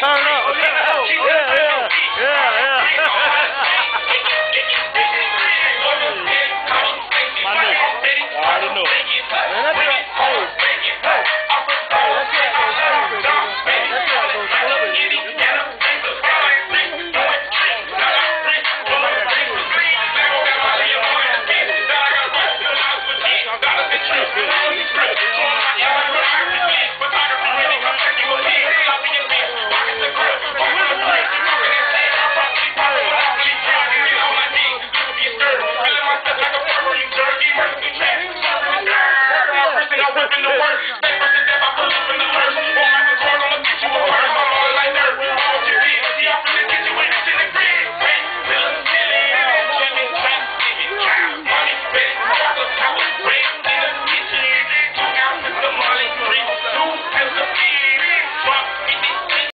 turn up. Turn up. Yeah.